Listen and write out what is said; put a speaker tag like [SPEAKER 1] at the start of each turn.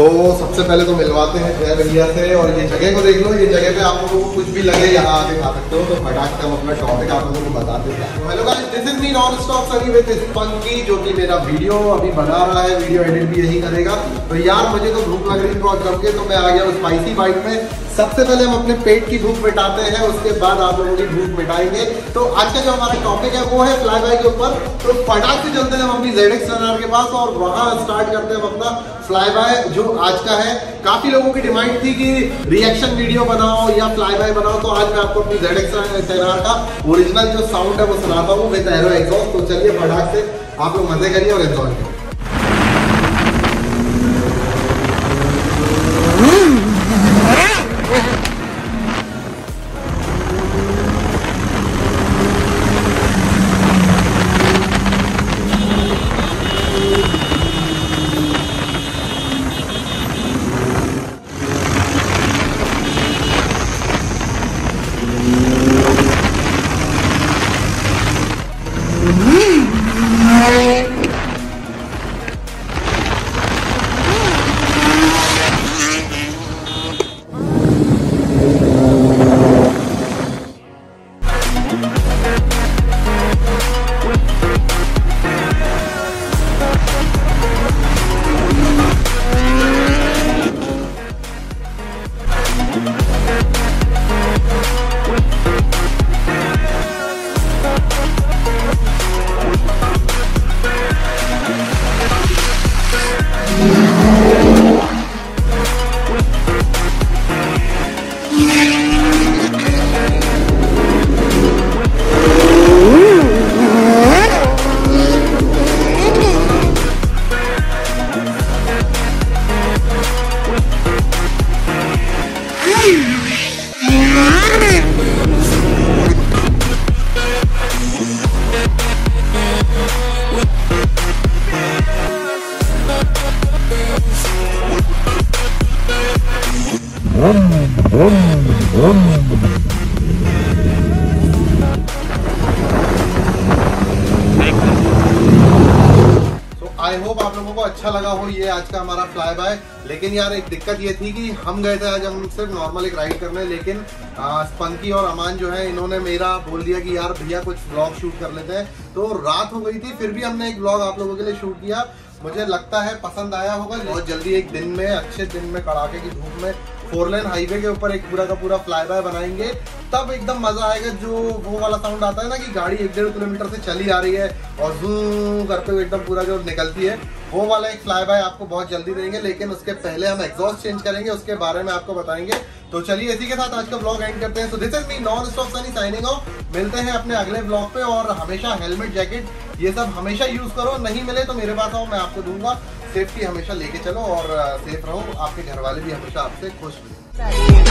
[SPEAKER 1] तो सबसे पहले तो मिलवाते हैं जय भैया से और ये जगह को देख लो, ये जगह पे आप लोगों को कुछ भी लगे, यहाँ आके खा सकते हो। तो फटाक हम अपना टॉपिक आप लोगों को बताते हैं। स्पंकी जो कि मेरा वीडियो अभी बना रहा है वीडियो एडिट भी यही करेगा। तो यार, मुझे तो भूख लग रही थी बहुत जम के तो मैं आ गया स्पाइसी बाइट में। सबसे पहले हम अपने पेट की भूख मिटाते हैं, उसके बाद आप लोगों की भूख मिटाएँगे। तो आज का जो हमारा टॉपिक है, वो है फ्लाई बाय के ऊपर। तो फटाक से चलते हैं हम अपनी जेड के पास और वहाँ स्टार्ट करते हैं अपना फ्लाई बाय जो आज का है। काफ़ी लोगों की डिमांड थी कि रिएक्शन वीडियो बनाओ या फ्लाई बाय बनाओ तो आज मैं आपको अपनी जेड एक्स का ओरिजिनल जो साउंड है वो सुनाता हूँ। विद एरो एग्जॉस्ट तो चलिए फटाक से आप लोग मज़े करिए और एग्जॉस्ट करिए। Thank mm you. Vroom, vroom, vroom. I hope आप लोगों को अच्छा लगा हो ये आज का हमारा फ्लाई बाय लेकिन यार, एक दिक्कत ये थी कि हम गए थे आज हम सिर्फ़ नॉर्मल एक राइड करने, लेकिन स्पंकी और अमान जो है, इन्होंने मेरा बोल दिया कि यार भैया कुछ ब्लॉग शूट कर लेते हैं। तो रात हो गई थी, फिर भी हमने एक ब्लॉग आप लोगों के लिए शूट किया। मुझे लगता है, पसंद आया होगा, बहुत जल्दी एक दिन में, अच्छे दिन में, कड़ाके की धूप में फोर लेन हाईवे के ऊपर एक पूरा का पूरा फ्लाई बाय बनाएँगे। तब एकदम मज़ा आएगा जो वो वाला साउंड आता है ना कि गाड़ी एक डेढ़ किलोमीटर से चली आ रही है और जू करते हुए एकदम पूरा जो निकलती है। वो वाला एक फ्लाई बाय आपको बहुत जल्दी देंगे, लेकिन उसके पहले हम एग्जॉस्ट चेंज करेंगे, उसके बारे में आपको बताएँगे। तो चलिए इसी के साथ आज का ब्लॉग एंड करते हैं। So this is me non stop Sunny signing off मिलते हैं अपने अगले ब्लॉग पे और हमेशा हेलमेट जैकेट ये सब हमेशा यूज़ करो। नहीं मिले तो मेरे पास आओ, मैं आपको दूँगा। सेफ्टी हमेशा लेके चलो और सेफ़ रहो। आपके घर वाले भी हमेशा आपसे खुश रहे।